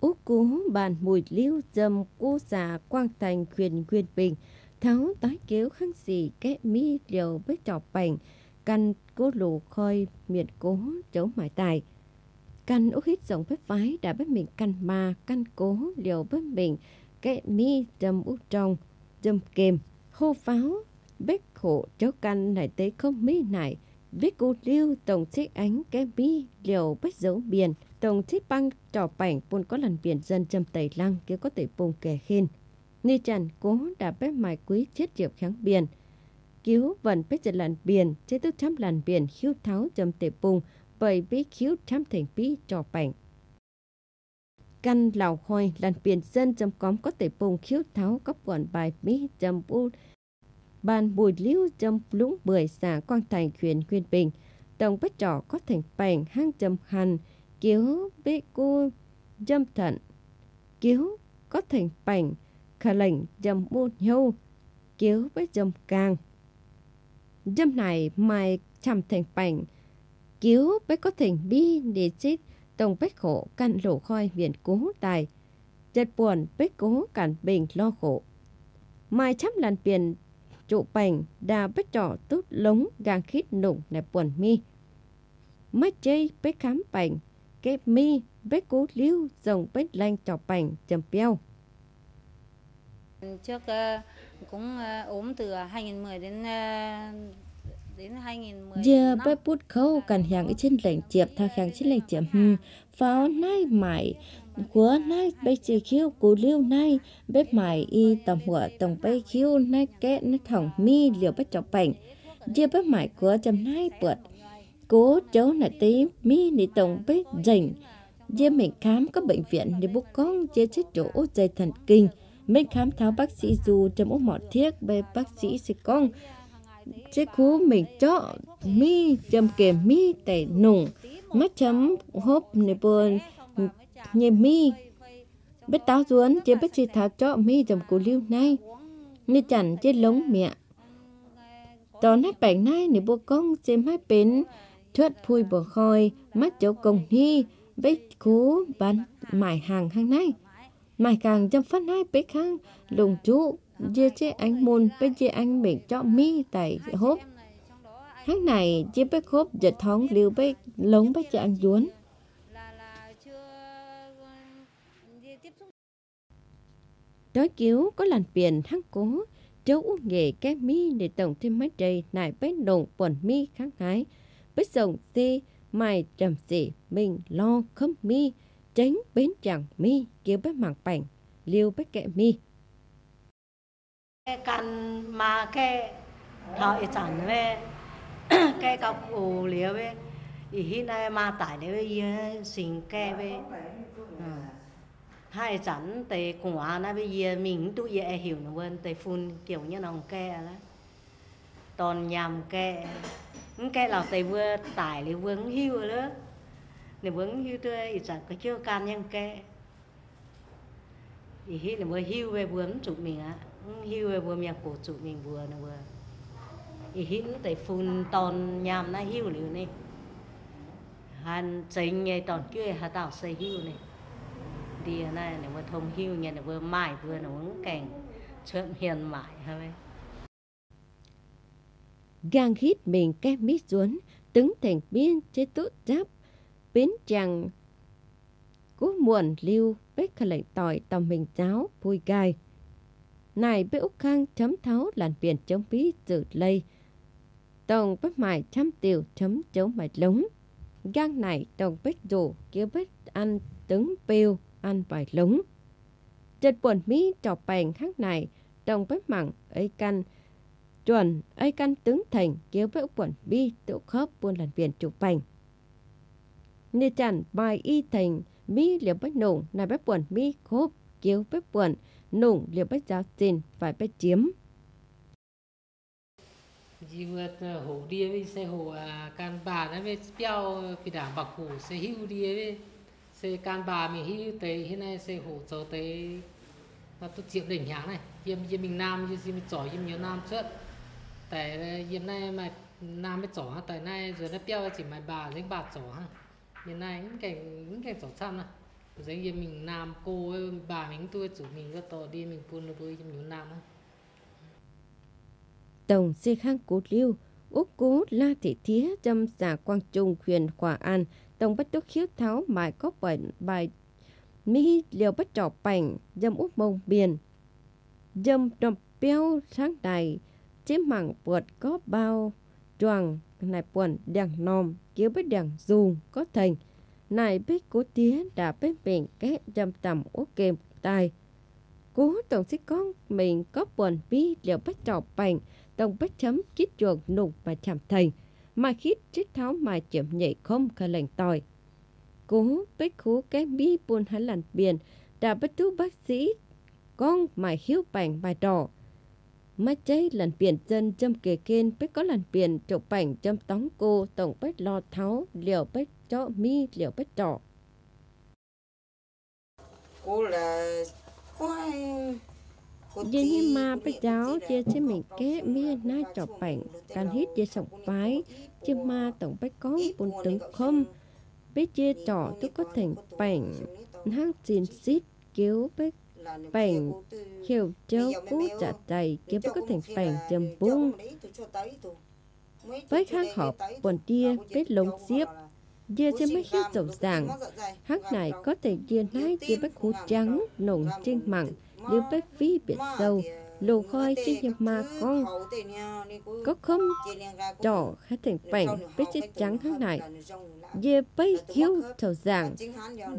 ú cú bàn mùi liêu dâm cô già quang thành quyền quyền bình. Tháo tái kéo khăn xì kẽ mi liều với trò bành. Căn cố lù khôi miệt cố chỗ mãi tài. Căn úc hít rộng với phái đã với mình căn ma, căn cố liều với mình kẽ mi dâm úc trong dâm kềm. Hô pháo bếch khổ cháu căn này tới không mi này biết cô liêu tổng chiếc ánh cái mi liều bếch dấu biển tổng thiết băng trò bảnh buôn có lần biển dân châm tẩy lăng kia có thể bùng kẻ khiên ni trần cố đã bếp mài quý chết diệp kháng biển. Cứu vận bếp giật lần biển, chế tức chăm lần biển, khiếu tháo châm tẩy bùng bởi bí khiếu chăm thành bí trò bảnh. Căn lào khôi lần biển dân châm cóm có thể bùng, khiếu tháo cấp quản bài mỹ châm bù. bàn bùi lưu châm lũng bưởi xả quang thành khuyến khuyên bình. Tổng bếp trò có thành bảnh hang châm hành kiếu bị cu dâm thận. Kiếu có thành bảnh khả lệnh dâm môn nhâu kiếu với dâm càng. Dâm này mai chăm thành bảnh kiếu với có thành bi để chết tổng bách khổ căn lộ khoi viện cố tài. Chật buồn bách cố cản bình lo khổ. Mai chăm lần biển trụ bành, đà bách trò tốt lống gang khít nụng nẹp buồn mi. Mắt chây bách khám bành kép mi bách cố liêu dòng bách lanh trò bành chầm beo. Trước uh, cũng uh, ốm từ 2010 đến uh, đến 2010 giờ bé bút khâu cần hàng trên lệnh chiệp thà hàng trên lệnh chiệp hừm pháo nai mải của nai bé chỉ khiêu cú liêu nai bé mải y tầm hựa tổng bé khiêu nai kẽ nai thòng mi liều bé chọc bảnh giờ bé mải của chầm nai bượt cố cháu nai tí mi nị tổng bế dành giờ mình khám có bệnh viện để bố con chưa chết chỗ dây thần kinh. Mình khám tháo bác sĩ dù trong ốc mỏ thiết, bê bác sĩ sẽ con. Chế cú mình cho mi châm kề mi tẩy nùng. Mắt chấm hốp nè bồn nhẹ mi biết táo ruốn chế biết sĩ tháo cho mi chấm cổ lưu này như chẳng chế lống mẹ tao nát bệnh này nè bố con chế mái bến thuyết phui bờ khôi mắt chỗ công hi biết cú bán mải hàng hàng này mải càng chăm phát hai bé khăn lùng chú dê chế anh môn bé chế anh miệng cho mi tại hốp. Tháng này chế bé hốp giật thóng, liều bé lống bé chế anh duốn tối cứu có làn biển thắng cố cháu nghề cái mi để tổng thêm máy trời nải bế nồng buồn mi kháng hái bích rộng dê mai trầm dị Mình lo không mi, Tránh bến chẳng mi Kêu bếp mạng bảnh, Liêu bếp kẹ mi. Căn mà cái họ chẳng về cái cao cổ liêu về thì hiện nay mà tại đấy bây xin cái về. Ừ. Hai chẳng tề quả nó bây giờ mình tụi giờ hiểu nó vẫn phun kiểu như nó cái đó toàn nhầm cái cái là tây vừa tải lấy vừa hiu nữa, đó. Để vừa hiu tôi chẳng có chưa can nhân cái. Thì hít là vừa hiu về vừa chủ mình á. Hiu về vừa miệng cổ chủ mình vừa nó vừa. Thì hiện tại phun tòn nhàm nó hiu liu này. Hàn chính ngay tòn kia hà tạo xây hiu này. Đi này nếu mà thông hiu nhà nó vừa mãi vừa nó vẫn cảnh chuyện hiền mãi vậy gang hít mình kem mít xuống tướng thành biên chế tốt giáp. Biến chẳng cú muộn lưu, bếch khả lệnh tỏi tầm mình giáo, vui gai. Này bế úc khang chấm tháo, làn biển chống bí dự lây. Tổng bếp mại trăm tiểu chấm chống mạch lống. Gang này tổng bếch rủ, kia bếch ăn tướng bêu, ăn vài lống. Chật buồn mi trọc bèn khác này tổng bếp mặn ấy căn chuẩn ấy căn tướng thành kiếu bếch quẩn bi tự khớp buôn lần viện chụp bành như chẳng bài y thành mi liều bách nùng này bách quẩn mi khốp kiếu bách quẩn nùng liều bách giáo xin phải bách chiếm. Gì vượt hổ đi với xe hổ à, can bà nó với béo vì đảm bạc hổ xe hưu đi với. Xe can bà mình hưu tế hiện nay xe hổ cho tế. Là tôi chịu đỉnh hàng này yếm yếm mình nam như gì mình giỏi như nhiều nam trước tại hiện nay mà nam mới ha tại nay rồi nó tiêu chỉ mày bà dính bà chỗ ha hiện nay những cái những cái chỗ xăm này giấy giờ mình nam cô ấy, bà mình tôi chủ mình rất to đi mình phun nó bơi cho nam làm Tổng xe khang cốt liêu, úc cố la thị thía châm giả quang trung khuyền hòa an, tổng bắt túc khiếu tháo mãi có bệnh bài mi liều bắt trọ bảnh dâm úc mông biển. Dâm đầm béo sáng đài chiếm mảng vượt có bao, đoàn này buồn đằng nòm, kia biết đằng dùng có thành. Này biết cố tía đã biết mình cái dâm tầm úc kềm tài. Cố tổng sĩ con mình có buồn bi liệu bắt trọ bành tổng bắt chấm chít chuột nụ mà chạm thành, mà khít chít tháo mà chậm nhảy không khờ lệnh tòi. Cố bích khú cái bi buồn hắn lành biển, đã bắt tú bác sĩ, con mà hiếu bành bài đỏ. Mà cháy lần biển dân châm kề kên bích có lần biển trộm bảnh châm tóng cô tổng bách lo tháo liều bách cho mi liều bách trọ. cô là có Dê như mà bây giáo dê chế mình kế mía nai trọ bảnh Can hít dê sọc bái Chứ mà tổng bách có bùn trứng không Biết dê trọ tôi có thành bảnh Hang xin xít kiểu bách bảnh Hiểu châu cú đầy Kiểu bách có thành bảnh chầm bung Với khang họp bồn tia biết lông xiếp Dê sẽ mới hít dầu giảng Hắc này có thể dê nai dê bách hú trắng Nồng trên mặn nếu bác phí biệt sâu lù khoi trên hiệp mà con. Có không? Trò hay thành bảnh bế chết trắng tháng này. dê bấy hiếu thầu giảng.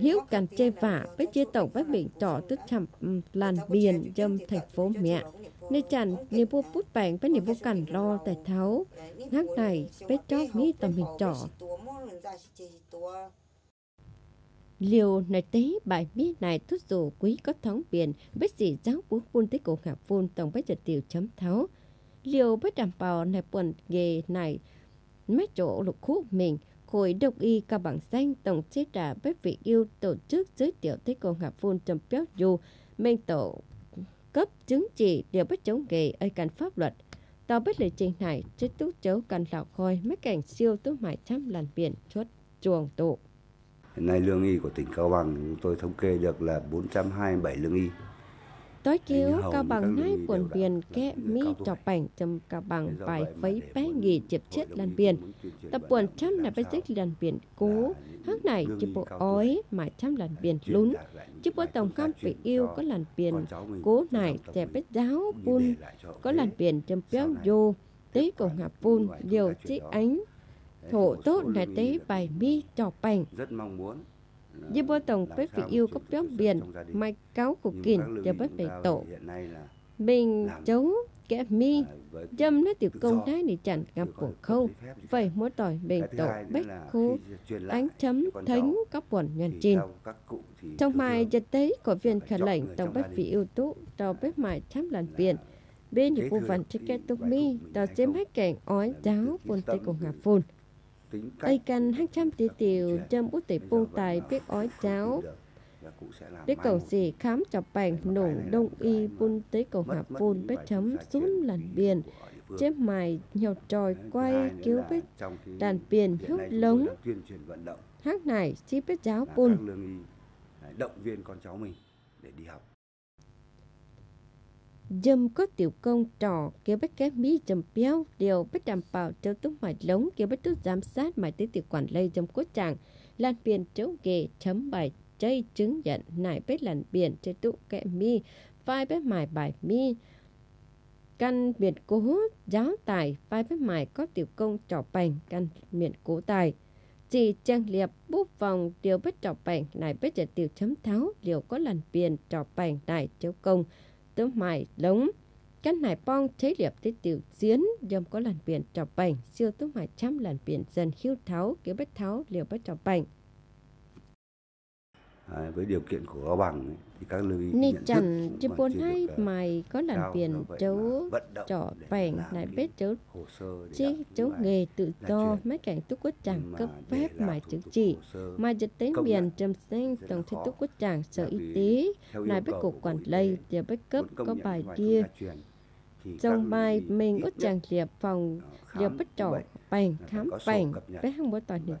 Hiếu càn chê vả bế chê tổng bác bệnh trò tức chầm làn biển dâm thành phố mẹ. nên chẳng nì bố bút bảnh bế nì bố cằn lo tại tháo. tháng này bế cho nghĩ tầm mình trò Liều này tế bài biết này, thúc dù quý có thống biển bất dị giáo quốc phun tới cổ ngạc phun tổng bất trật tiểu chấm tháo. Liều bất đảm bảo này quần nghề này, mấy chỗ lục khúc mình, khối độc y ca bằng danh tổng chế trả bất vị yêu tổ chức giới tiểu tới cổ ngạc phun trầm béo dù mình tổ cấp chứng chỉ điều bất chống nghề ở căn pháp luật. Tàu bất lệ trình này chết túc chấu cần lạo khôi mấy cảnh siêu tú mải trăm làn biển chốt chuồng tụ. Hiện nay lương y của tỉnh Cao Bằng chúng tôi thống kê được là 427 lương y. Tối chiếu cao bằng lương nái y quần biển kẽ mi trọc bảnh chầm cao bằng mà phấy bé nghỉ chịp chết y biển. Tập quần trăm là bé chết lần biển cố. Hắc này chỉ bộ ói mà trăm lần biển lún. bố bài tổng cam truyền yêu có lần biển cố này trẻ bé giáo bun có lần biển chầm béo vô tiếp cổ ngạp bun truyền chiếc ánh thổ tốt y tế là bài mi trọc bảnh rất mong muốn là Dê bố tổng bếp vị yêu có béo cho biển mai cáo của kìn cho bếp đầy tổ. là mình chấu kẽ mi à, dâm nó tiểu công đái này chẳng gặp của cấp khâu. vậy mỗi tỏi thứ tổ bách là lại ánh chấm thánh các quần nhân thì chín trong mai giờ tế của viên khả lệnh tổng gia vị ưu tú tàu bếp mải chăm lần là biển bên thì được chế cái kết bài mi của tàu không? hết cảnh ói Là giáo buồn cùng về hạ phun ây cũng hắc trăm tỷ tiểu châm bút tỷ vẫn tài biết ói biết mai cầu gì khám chọc bành Đấy, mà nổ cái này là đông y bun tế cầu hạ những bếp chấm xuống làn biển. chém mài nhiều tròi quay cứu bếp đàn biển tôi lống. hát này chi biết giáo là bun đấy, động viên con cháu mình để đi học dâm có tiểu công trò kêu bách kép mỹ dâm béo điều bách đảm bảo châu túc mải lống kêu bách túc giám sát mải tế tiểu quản lây dâm cốt chàng lan biển chống nghề chấm bài chay chứng nhận nải bách làn biển chế tụ kẹ mi, vai bách mài bài mi. Căn biển cố giáo tài, vai bách mài có tiểu công trò bành, căn miệng cố tài. Chỉ trang liệp bút vòng điều bách trò bành, nải bách trở tiểu chấm tháo điều có làn biển trò bành, nải châu công tớ mải lống. Cái này bong chế liệp tới tiểu diễn dâm có làn biển trò bành siêu tớ mải trăm làn biển dần hiu tháo, kế bách tháo, liều bách trò bành với điều kiện của Cao Bằng thì các ni nhận thức chẳng chứ bốn được, ờ, mày có cao. biển chấu mà để làm này cái bết chấu để những chấu nghề tự do mấy cảnh túc quốc chẳng cấp mà để phép làm thủ chứng chỉ mà dịch đến công biển trầm là tổng thị túc quốc chẳng sở y tế bách cầu cục quản tế, giờ bách cấp có bài kia thì Trong bài vị mình ít có chàng liệp phòng liệp bất bệnh bành khám bành bé theo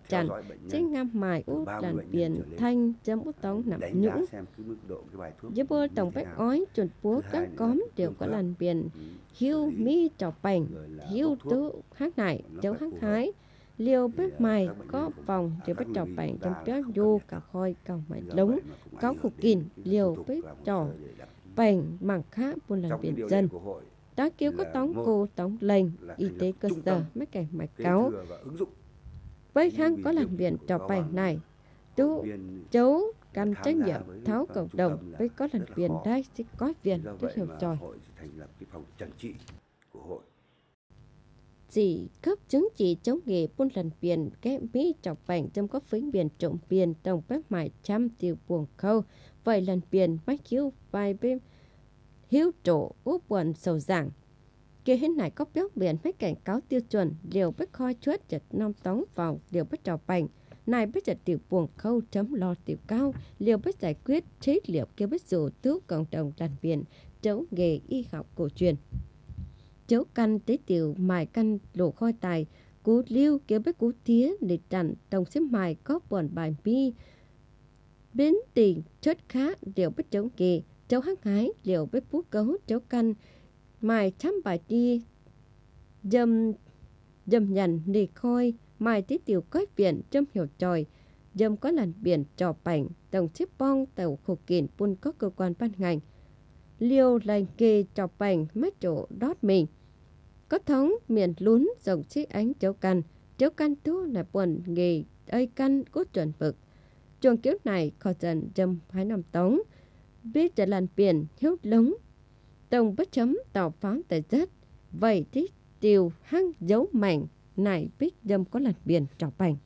chằn dõi bệnh chế nhân. Ngam mài út 30 làn bệnh nhân biển thanh chấm út tống nằm nhũng bơ như tổng bách ói chuẩn búa các cóm đều có làn biển hiu mi trò bành hiu tứ hát này phải hát hái liều Thì, bếp mày có vòng các bếp trò chúng trong vô cập nhật. Cả khoi cầu mày cũng có khục cái liều bếp trò bành mảng khá buôn làn Trong cái biển dân ta kêu có tống cô tống lệnh y tế cơ sở mấy cảnh mạch cáo với kháng có biển của trò Bằng. này viên cháu căn trách nhiệm tháo các cộng đồng với có biển khó. đây sẽ có viện rất vậy hiểu hội chỉ cấp chứng chỉ chống nghề buôn làn biển kẽ mỹ chọc bảnh trong có phính biển trộm biển đồng bếp mải trăm tiêu buồng khâu vậy lần biển mách hiếu vài bên hiếu trụ úp quần, sầu giảng. Kia hình này có biết biển mấy cảnh cáo tiêu chuẩn liều bếp khoi chuốt chật năm tống vào liều bếp trò bành. Này bếp chật tiểu buồn, khâu chấm lo tiểu cao. Liều bếp giải quyết chế liều kêu bếp dù tước cộng đồng đàn biển chống nghề y học cổ truyền. Chấu căn tế tiểu, mài căn lộ khoi tài. Cú lưu kêu bếp cú tía để trần đồng xếp mài có buồn bài mi. Biến tình, chốt khá liều bếp chống kỳ cháu hăng hái liều bếp bú cấu cháu căn mài chăm bài đi, dâm dâm nhằn nì khôi. Mài tí tiểu coi biển, châm hiểu tròi dâm có lần biển, trò bảnh. Tổng xếp bong, tàu khổ kiện buôn có cơ quan ban ngành. Liêu lành kê trò bảnh mất chỗ đót mình. Có thống, miền lún dòng chiếc ánh, cháu căn cháu căn tú là buồn nghề ơi căn cốt chuẩn vực chuồng kiếu này, khó dần dâm hai năm tống biết trở lần biển hiếu lống tổng bất chấm tàu pháo tại rất vậy thì tiêu hăng dấu mảnh, này biết dâm có lần biển trọc bành.